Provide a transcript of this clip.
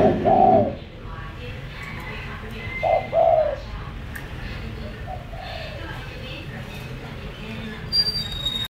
Oh, my God.